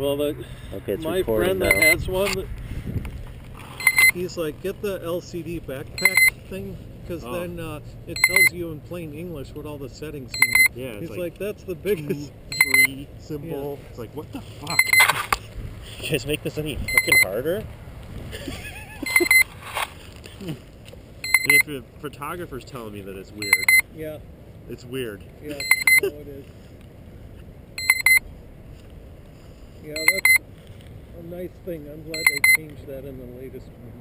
Well, the, Okay, it's my recording friend that now. has one, he's like, get the LCD backpack thing, because Oh. then uh, it tells you in plain English what all the settings mean. Yeah, it's He's like, like, that's the biggest. three symbol. It's like, what the fuck? You guys make this any fucking harder? And if a photographer's telling me that it's weird, Yeah, it's weird. yeah, no, it is. Yeah, that's a nice thing. I'm glad they changed that in the latest one.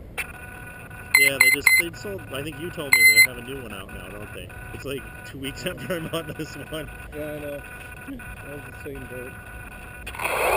Yeah, they just they sold. I think you told me they have a new one out now, don't they? It's like two weeks after I'm on this one. Yeah, I know. I was the same boat.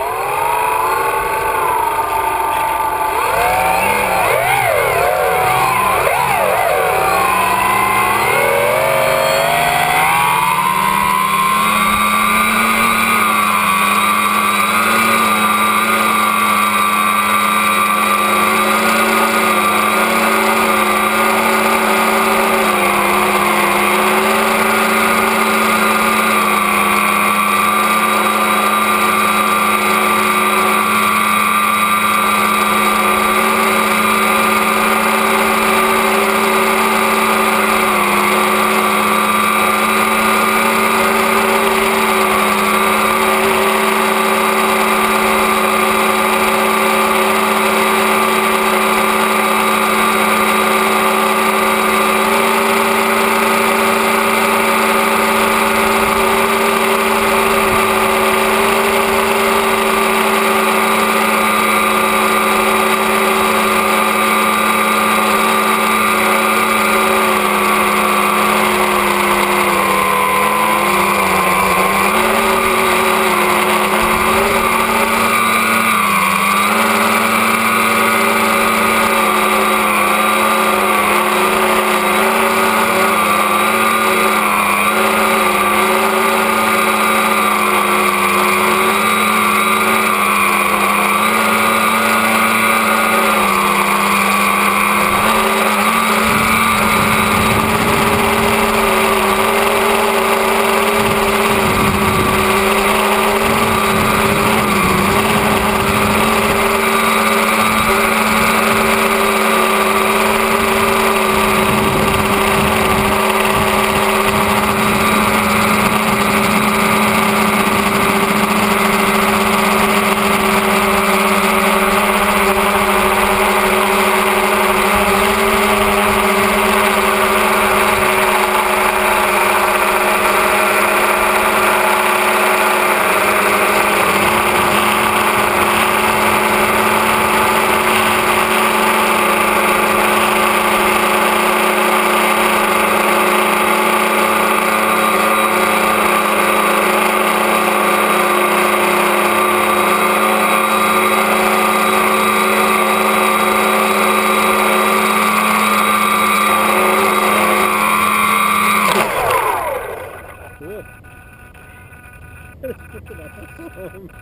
Awesome.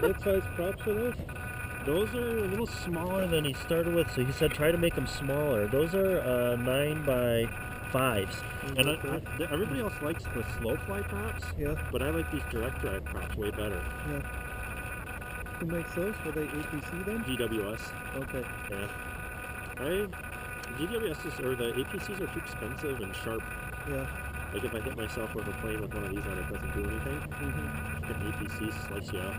What size props are those? Those are a little smaller than he started with, so he said try to make them smaller. Those are uh, 9 by 5s. And I, I, everybody else likes the slow fly props, Yeah, but I like these direct drive props way better. yeah. Who makes those? Were they APC then? GWS, Okay. yeah. I GWS or the APCs are too expensive and sharp. Yeah. Like if I hit myself with a plane with one of these on, it doesn't do anything. hmm An APC slice you out.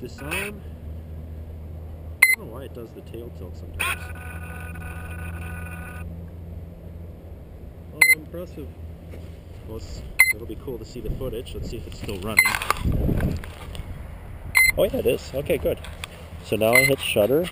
Disarm. I don't know why it does the tail tilt sometimes. Oh, impressive. Well, it's, it'll be cool to see the footage. Let's see if it's still running. Oh yeah, it is. Okay, good. So now I hit shutter,